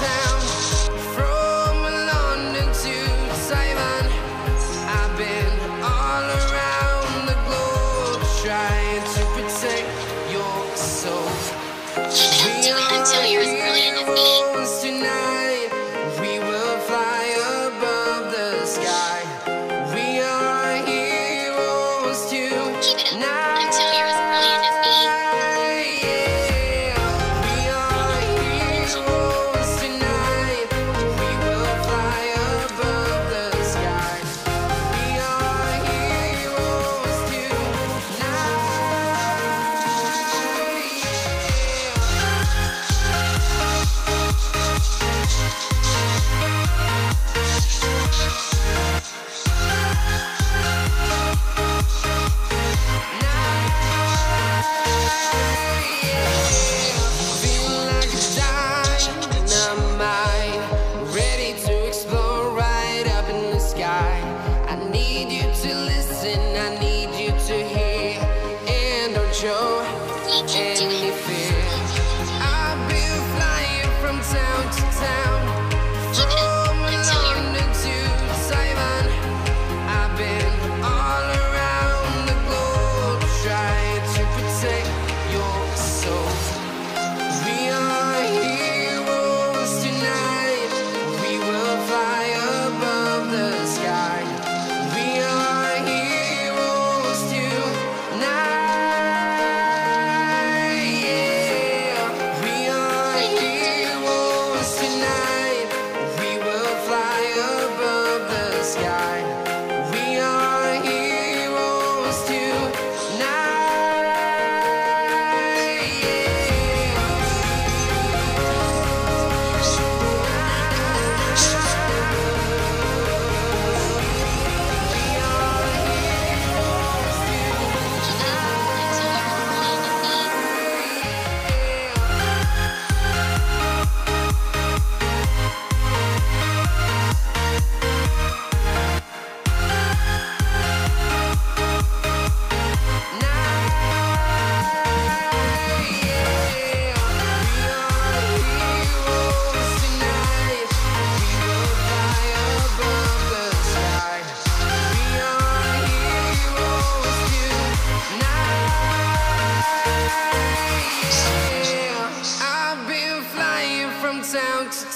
town.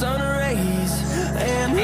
sun rays and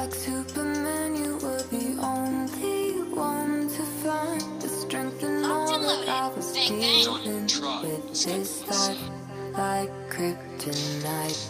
Like Superman, you were the only one to find the strength in all I was this life, like kryptonite.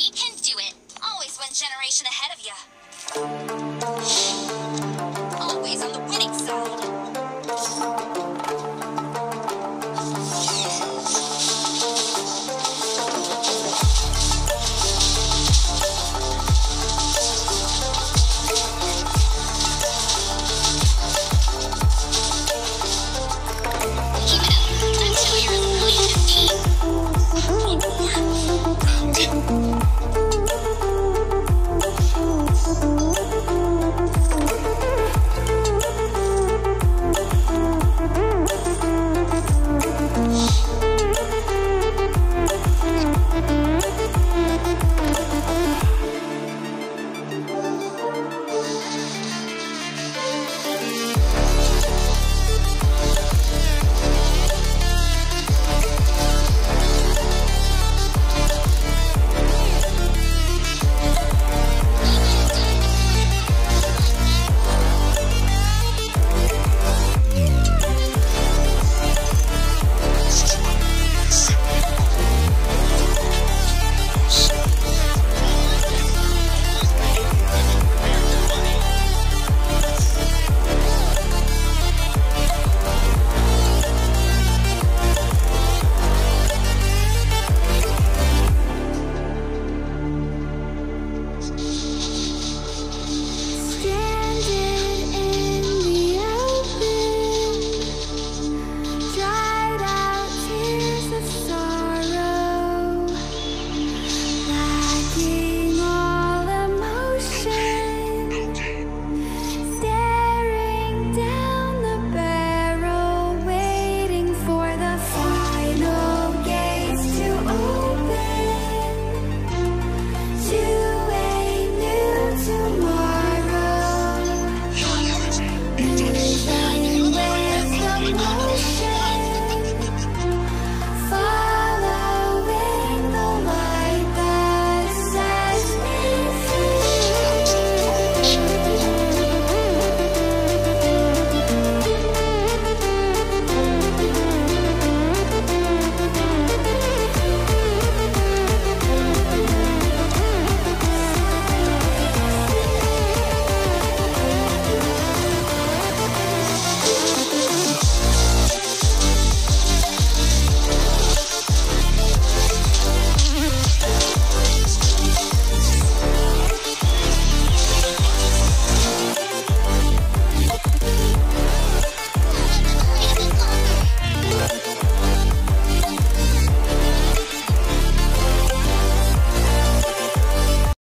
We can do it. Always one generation ahead